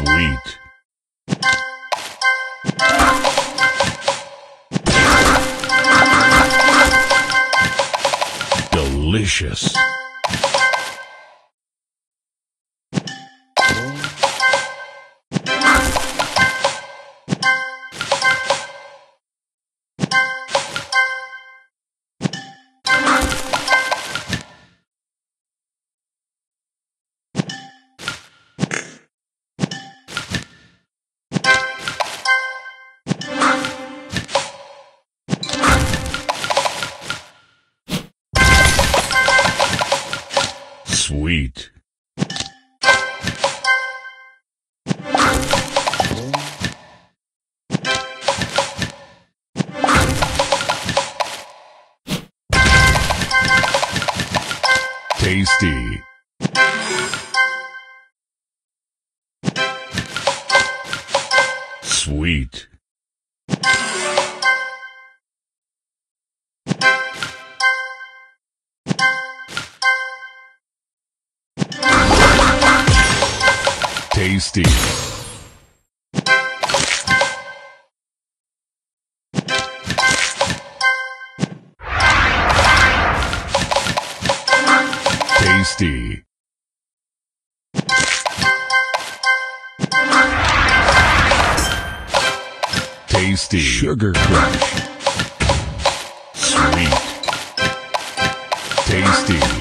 Sweet. Delicious. Sweet. Tasty. Sweet. tasty. Tasty. Tasty. Sugar Crush. Sweet. Tasty.